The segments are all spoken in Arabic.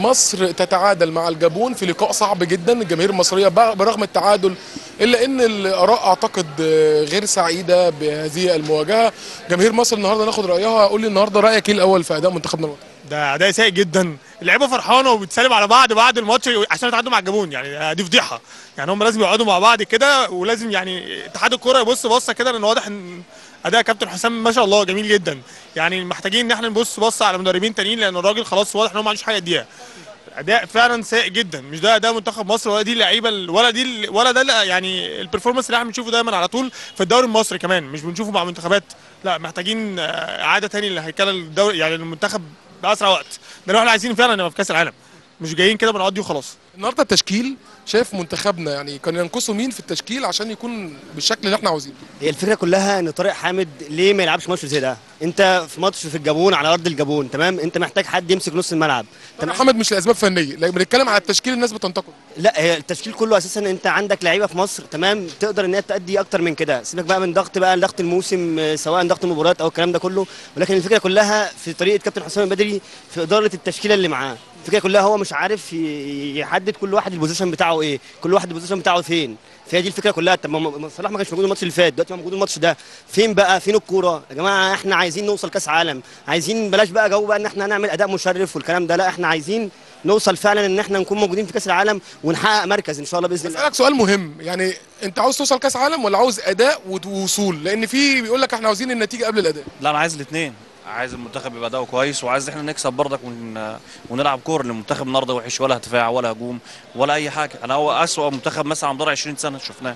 مصر تتعادل مع الجابون في لقاء صعب جدا. الجماهير المصرية برغم التعادل إلا إن الآراء أعتقد غير سعيدة بهذه المواجهة. جماهير مصر النهارده ناخد رأيها. قول لي النهارده رأيك إيه الأول في أداء منتخبنا ده أداء سيء جدا. اللعيبه فرحانه وبتسلم على بعض بعد الماتش عشان يتعادلوا مع الجابون. يعني دي فضيحه. يعني هم لازم يقعدوا مع بعض كده ولازم يعني اتحاد الكوره يبص بصه كده لأن واضح إن أداء كابتن حسام ما شاء الله جميل جدا. يعني محتاجين إن إحنا نبص بصه على مدربين تانيين لأن الراجل خلاص واضح إن هو ما عندوش حاجة يديها. أداء فعلا سيء جدا. مش ده اداء منتخب مصر ولا دي اللعيبة ولا دي ولا ده يعني البرفورمانس اللي إحنا بنشوفه دايما على طول في الدوري المصري كمان مش بنشوفه مع منتخبات. لا محتاجين اعاده تاني لهيكله الدوري يعني المنتخب بأسرع وقت. ده إحنا عايزين فعلا نبقى في كأس العالم. مش جايين كده بنقضي وخلاص. النهارده التشكيل شايف منتخبنا يعني كان ينقصه مين في التشكيل عشان يكون بالشكل اللي إحنا عاوزينه؟ هي الفكرة كلها إن طارق حامد ليه ما يلعبش ماتش زي ده؟ انت في ماتش في الجابون على ارض الجابون تمام؟ انت محتاج حد يمسك نص الملعب. تمام؟ حامد مش لاسباب فنية لكن بنتكلم على التشكيل الناس بتنتقد. لا هي التشكيل كله أساسا أنت عندك لعيبة في مصر تمام؟ تقدر إن هي تأدي أكتر من كده. سيبك بقى من ضغط بقى ضغط الموسم سواء ضغط المباريات أو الكلام ده كله ولكن الفكرة كلها في طريقة كابتن حسام البدري في إدارة التشكيلة اللي معاه. الفكرة كلها هو مش عارف يحدد كل واحد ال position بتاعه إيه كل واحد ال position بتاعه فين. فهي دي الفكرة كلها. طب صلاح ما كانش موجود الماتش اللي فات دلوقتي موجود الماتش ده. فين بقى؟ فين الكورة؟ يا جماعة إحنا عايزين نوصل كأس عالم. عايزين بلاش بقى جو بقى إن إحنا نعمل أداء مشرف والكلام ده. لا إحنا عايزين نوصل فعلا إن إحنا نكون موجودين في كأس العالم ونحقق مركز إن شاء الله بإذن الله. أسألك سؤال مهم. يعني أنت عاوز توصل كأس عالم ولا عاوز أداء ووصول؟ لأن في بيقول لك إحنا عاوزين النتيجة قبل الأداء. لا أنا عايز الاثنين عايز المنتخب يبقى اداؤه كويس وعايز إحنا نكسب برضك ون... ونلعب كورة المنتخب النهارده وحش ولا دفاع ولا هجوم ولا أي حاجة. أنا هو اسوء منتخب مثلا على مدار 20 سنة شفناه.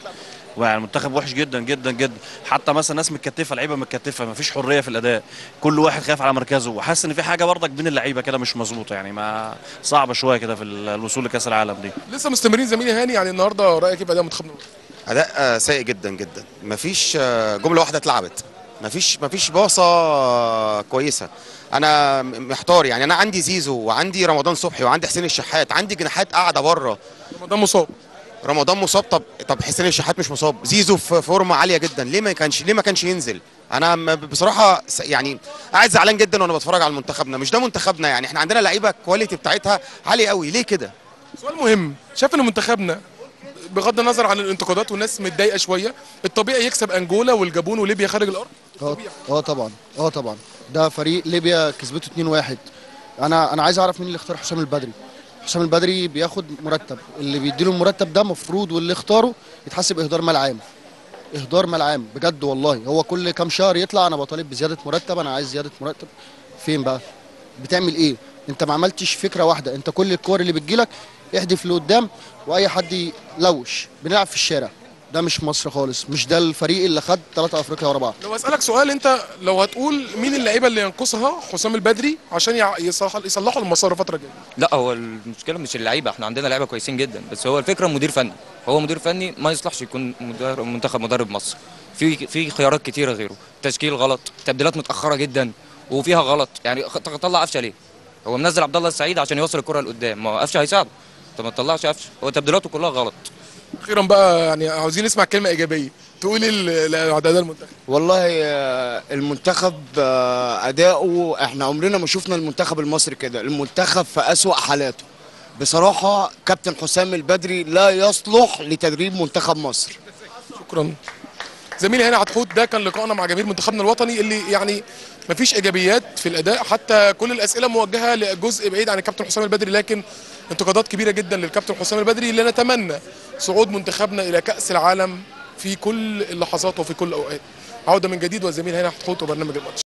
يعني المنتخب وحش جدا جدا جدا. حتى مثلا ناس متكتفة لعيبة متكتفة ما فيش حرية في الأداء. كل واحد خايف على مركزه. وحاسس إن في حاجة برضك بين اللعيبة كده مش مظبوطة يعني ما صعبة شوية كده في الوصول لكأس العالم دي. لسه مستمرين زميلي هاني يعني النهارده رأيك إيه في أداء منتخبنا أداء سيء جدا جدا. مفيش جملة واحدة اتلعبت. مفيش مفيش باصة كويسة. أنا محتار يعني. أنا عندي زيزو وعندي رمضان صبحي وعندي حسين الشحات. عندي جناحات قاعدة بره. رمضان مصاب. رمضان مصاب؟ طب طب حسين الشحات مش مصاب. زيزو في فورمة عالية جدا. ليه ما كانش ليه ما كانش ينزل؟ أنا بصراحة يعني قاعد زعلان جدا وأنا بتفرج على منتخبنا. مش ده منتخبنا يعني. إحنا عندنا لعيبة الكواليتي بتاعتها عالية قوي. ليه كده؟ سؤال مهم. شايف إن منتخبنا بغض النظر عن الانتقادات والناس متضايقة شوية الطبيعي يكسب أنجولا والجابون وليبيا خارج الأرض؟ آه آه طبعا آه طبعا. ده فريق ليبيا كسبته 2-1 أنا أنا عايز أعرف مين اللي اختار حسام البدري. حسام البدري بياخد مرتب. اللي بيديله المرتب ده مفروض واللي اختاره يتحسب إهدار مال عام. إهدار مال عام بجد والله. هو كل كام شهر يطلع أنا بطالب بزيادة مرتب. أنا عايز زيادة مرتب. فين بقى؟ بتعمل إيه؟ أنت ما عملتش فكرة واحدة. أنت كل الكور اللي بتجيلك احدف لقدام وأي حد يلوش. بنلعب في الشارع. ده مش مصر خالص مش ده الفريق اللي خد ثلاثة أفريقيا ورا بعض. لو أسألك سؤال أنت لو هتقول مين اللعيبة اللي ينقصها حسام البدري عشان يصلح يصلحوا المسار الفترة الجاية؟ لا هو المشكلة مش اللعيبة إحنا عندنا لعيبة كويسين جدا بس هو الفكرة مدير فني. هو مدير فني ما يصلحش يكون منتخب مدرب مصر. في في خيارات كتيرة غيره تشكيل غلط تبديلات متأخرة جدا وفيها غلط. يعني طلع قفشه ليه؟ هو منزل عبد الله السعيد عشان يوصل الكرة لقدام ما هو قفشه هيساعده. طب ما تطلعش قفشه. هو تبديلاته كلها غلط. أخيرا بقى يعني عاوزين نسمع كلمة إيجابية. تقولي اداء المنتخب والله المنتخب أداؤه إحنا عمرنا ما شفنا المنتخب المصري كده. المنتخب في أسوأ حالاته. بصراحة كابتن حسام البدري لا يصلح لتدريب منتخب مصر. شكرا. زميلي هنا عطحوت ده كان لقائنا مع جماهير منتخبنا الوطني اللي يعني مفيش إيجابيات في الأداء حتى كل الأسئلة موجهة لجزء بعيد عن الكابتن حسام البدري لكن انتقادات كبيرة جدا للكابتن حسام البدري اللي نتمنى صعود منتخبنا إلى كأس العالم في كل اللحظات وفي كل الأوقات. عودة من جديد والزميل هنا عطحوت وبرنامج الماتش.